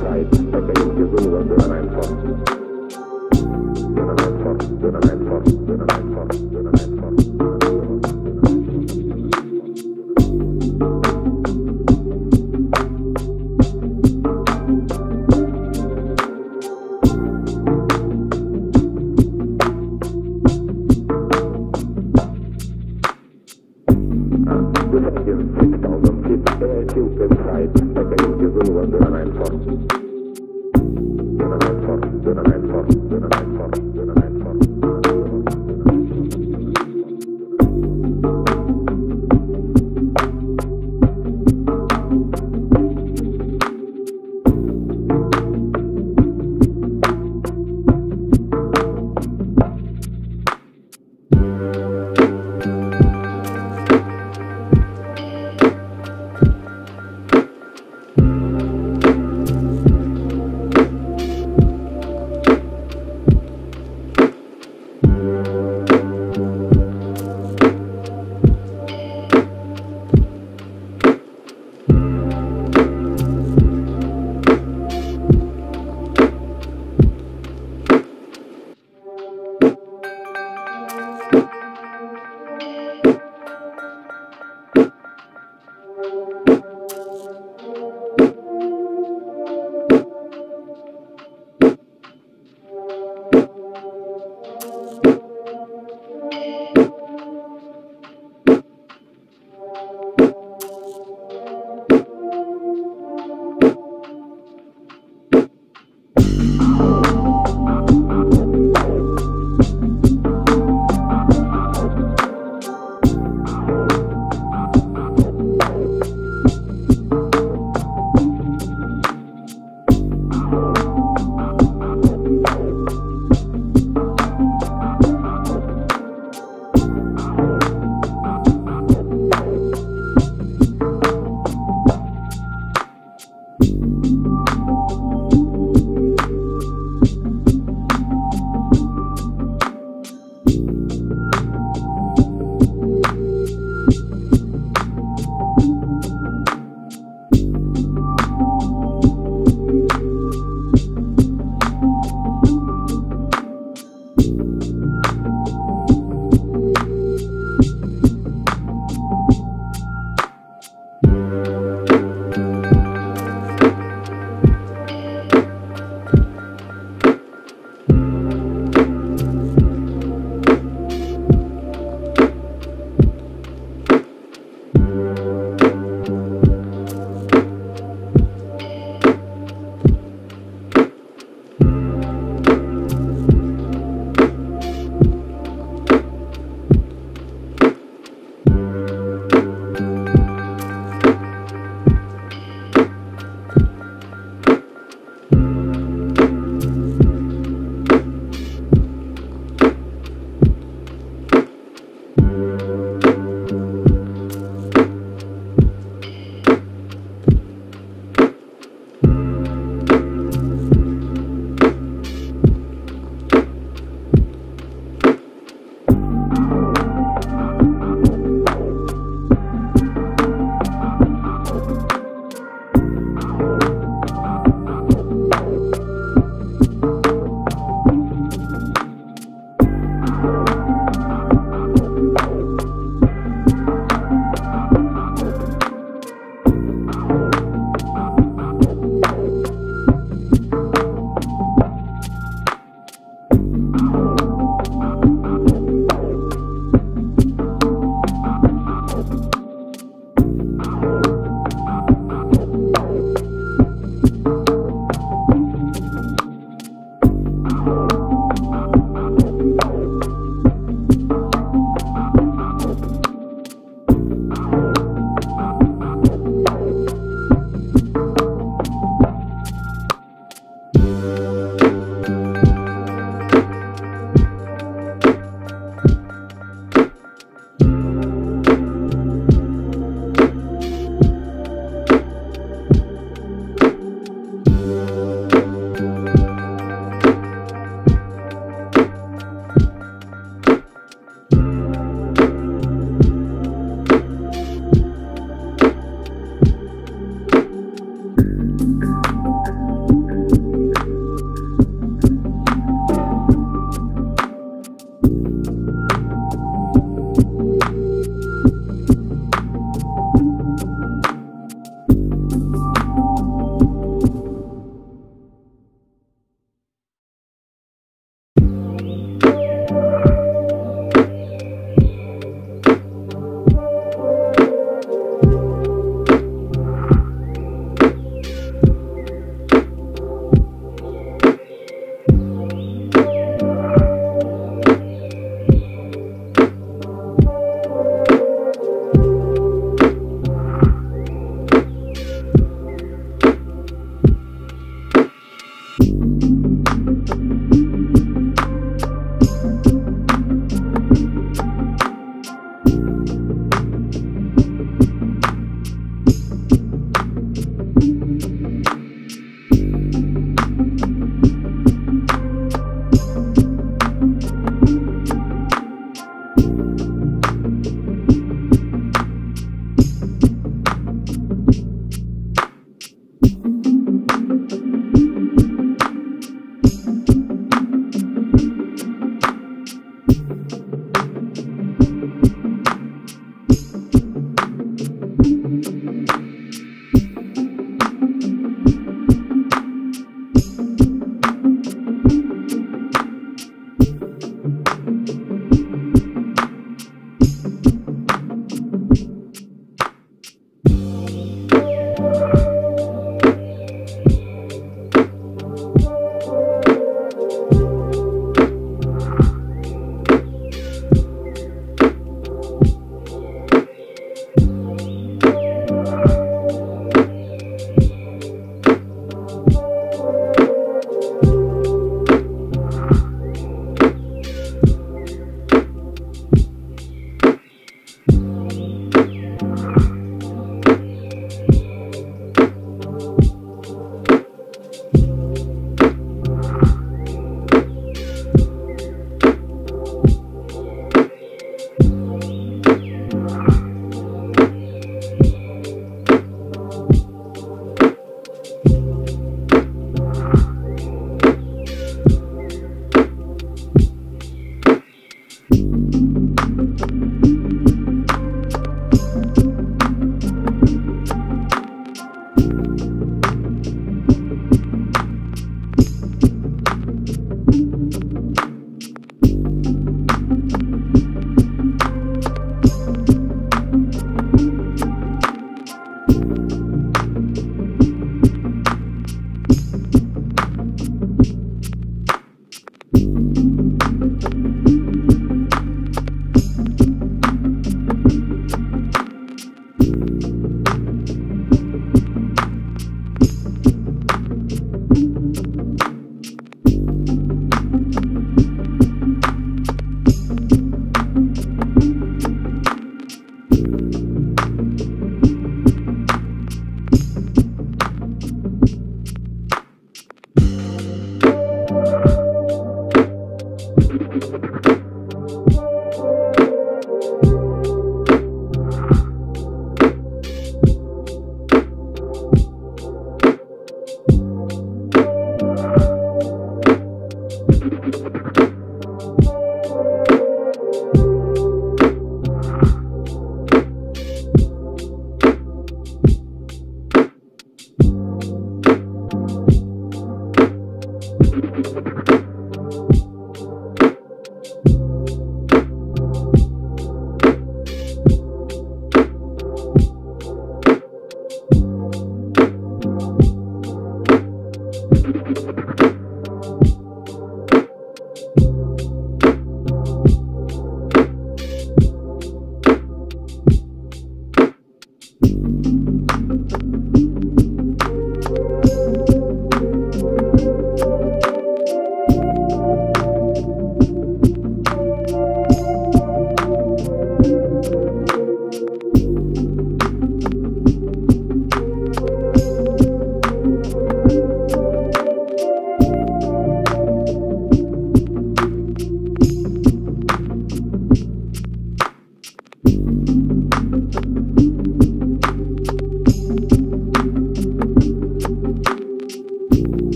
inside, I can give the world where I'm from.